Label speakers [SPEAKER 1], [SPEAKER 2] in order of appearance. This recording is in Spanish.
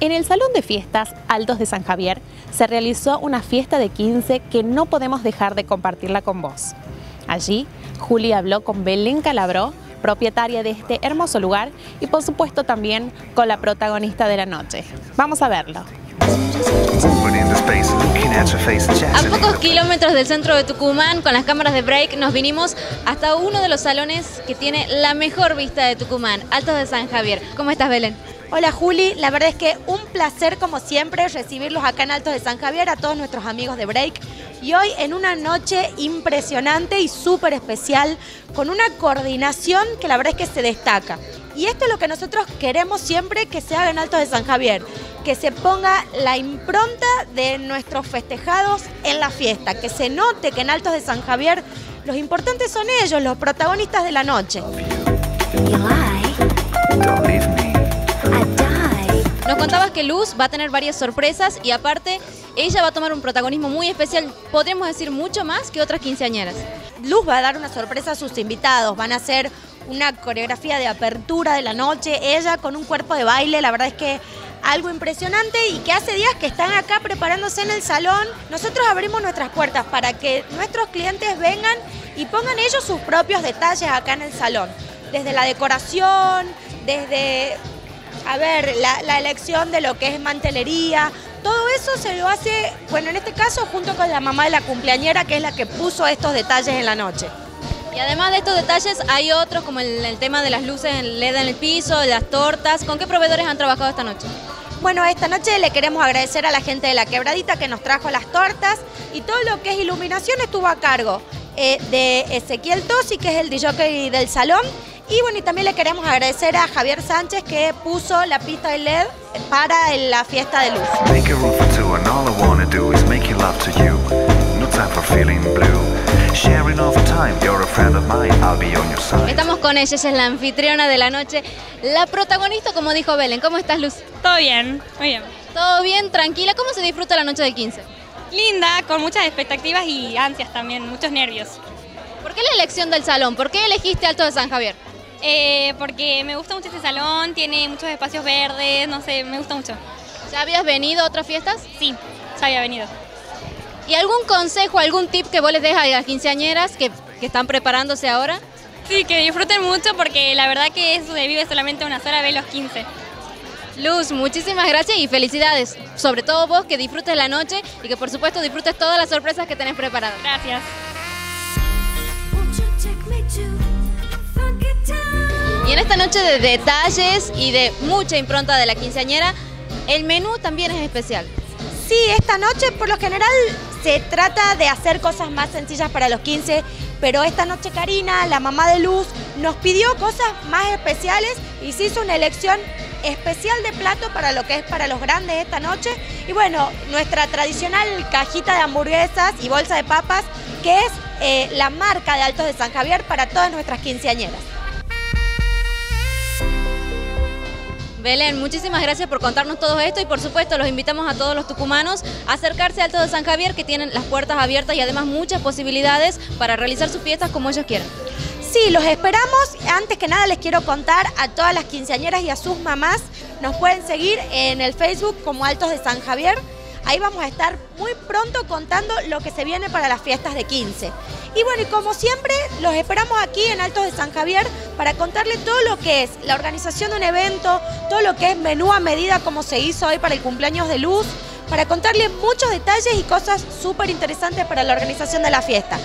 [SPEAKER 1] En el Salón de Fiestas Altos de San Javier se realizó una fiesta de 15 que no podemos dejar de compartirla con vos. Allí, Juli habló con Belén Calabró, propietaria de este hermoso lugar, y por supuesto también con la protagonista de la noche. Vamos a verlo.
[SPEAKER 2] A pocos kilómetros del centro de Tucumán, con las cámaras de break, nos vinimos hasta uno de los salones que tiene la mejor vista de Tucumán, Altos de San Javier. ¿Cómo estás, Belén?
[SPEAKER 3] Hola Juli, la verdad es que un placer como siempre recibirlos acá en Altos de San Javier a todos nuestros amigos de Break y hoy en una noche impresionante y súper especial con una coordinación que la verdad es que se destaca. Y esto es lo que nosotros queremos siempre que se haga en Altos de San Javier, que se ponga la impronta de nuestros festejados en la fiesta, que se note que en Altos de San Javier los importantes son ellos, los protagonistas de la noche.
[SPEAKER 2] Nos contabas que Luz va a tener varias sorpresas y aparte ella va a tomar un protagonismo muy especial, podríamos decir mucho más que otras quinceañeras.
[SPEAKER 3] Luz va a dar una sorpresa a sus invitados, van a hacer una coreografía de apertura de la noche, ella con un cuerpo de baile, la verdad es que algo impresionante y que hace días que están acá preparándose en el salón. Nosotros abrimos nuestras puertas para que nuestros clientes vengan y pongan ellos sus propios detalles acá en el salón, desde la decoración, desde a ver, la, elección de lo que es mantelería, todo eso se lo hace, bueno, en este caso junto con la mamá de la cumpleañera, que es la que puso estos detalles en la noche.
[SPEAKER 2] Y además de estos detalles, hay otros como el, tema de las luces en LED en el piso, de las tortas. ¿Con qué proveedores han trabajado esta noche?
[SPEAKER 3] Bueno, esta noche le queremos agradecer a la gente de La Quebradita que nos trajo las tortas y todo lo que es iluminación estuvo a cargo eh, de Ezequiel Tosi, que es el DJ del salón, y bueno, y también le queremos agradecer a Javier Sánchez que puso la pista de LED para la fiesta de luz.
[SPEAKER 2] Estamos con ella, ella es la anfitriona de la noche, la protagonista, como dijo Belén. ¿Cómo estás, Luz?
[SPEAKER 4] Todo bien, muy bien.
[SPEAKER 2] Todo bien, tranquila. ¿Cómo se disfruta la noche del 15?
[SPEAKER 4] Linda, con muchas expectativas y ansias también, muchos nervios.
[SPEAKER 2] ¿Por qué la elección del salón? ¿Por qué elegiste Alto de San Javier?
[SPEAKER 4] Eh, porque me gusta mucho este salón, tiene muchos espacios verdes, no sé, me gusta mucho.
[SPEAKER 2] ¿Ya habías venido a otras fiestas?
[SPEAKER 4] Sí, ya había venido.
[SPEAKER 2] ¿Y algún consejo, algún tip que vos les dejas a las quinceañeras que, están preparándose ahora?
[SPEAKER 4] Sí, que disfruten mucho porque la verdad que eso de vive solamente una sola vez los 15.
[SPEAKER 2] Luz, muchísimas gracias y felicidades. Sobre todo vos que disfrutes la noche y que por supuesto disfrutes todas las sorpresas que tenés preparadas.
[SPEAKER 4] Gracias.
[SPEAKER 2] En esta noche de detalles y de mucha impronta de la quinceañera, el menú también es especial.
[SPEAKER 3] Sí, esta noche por lo general se trata de hacer cosas más sencillas para los 15, pero esta noche Karina, la mamá de Luz, nos pidió cosas más especiales y se hizo una elección especial de plato para lo que es para los grandes esta noche. Y bueno, nuestra tradicional cajita de hamburguesas y bolsa de papas, que es eh, la marca de Altos de San Javier para todas nuestras quinceañeras.
[SPEAKER 2] Belén, muchísimas gracias por contarnos todo esto y por supuesto los invitamos a todos los tucumanos a acercarse al Alto de San Javier que tienen las puertas abiertas y además muchas posibilidades para realizar sus fiestas como ellos quieran.
[SPEAKER 3] Sí, los esperamos. Antes que nada les quiero contar a todas las quinceañeras y a sus mamás, nos pueden seguir en el Facebook como Altos de San Javier. Ahí vamos a estar muy pronto contando lo que se viene para las fiestas de 15. Y bueno, y como siempre, los esperamos aquí en Altos de San Javier para contarle todo lo que es la organización de un evento, todo lo que es menú a medida como se hizo hoy para el cumpleaños de Luz, para contarle muchos detalles y cosas súper interesantes para la organización de la fiesta.